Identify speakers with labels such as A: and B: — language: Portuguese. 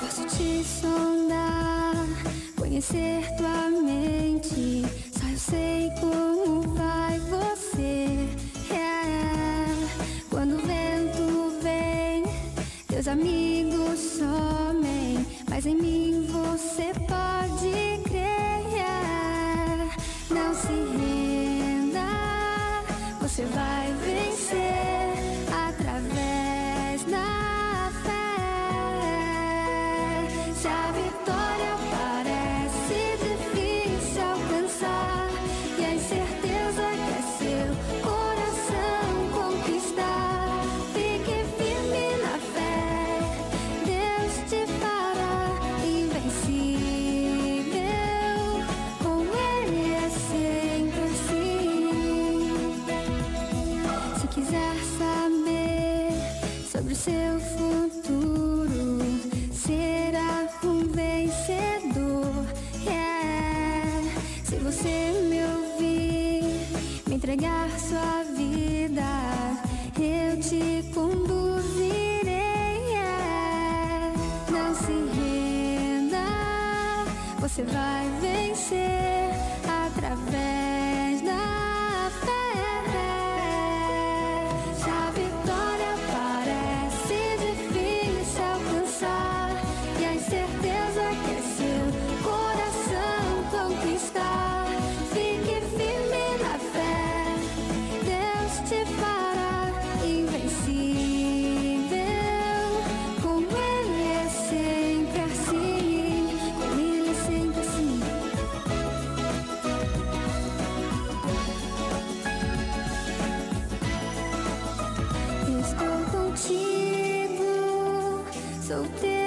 A: Posso te sondar, conhecer tua mente. Só eu sei como vai você. É. Quando o vento vem, teus amigos quiser saber sobre o seu futuro, será um vencedor. Yeah. Se você me ouvir, me entregar sua vida, eu te conduzirei. Yeah. Não se renda, você vai vencer através so dear